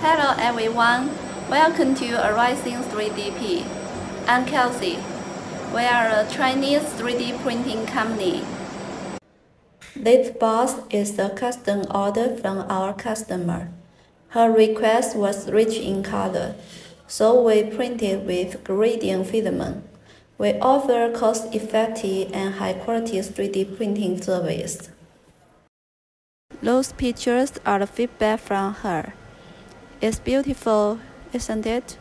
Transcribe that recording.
Hello everyone, welcome to Arising 3DP. I'm Kelsey. We are a Chinese 3D printing company. This box is a custom order from our customer. Her request was rich in color, so we printed with gradient filament. We offer cost-effective and high-quality 3D printing service. Those pictures are the feedback from her. It's beautiful, isn't it?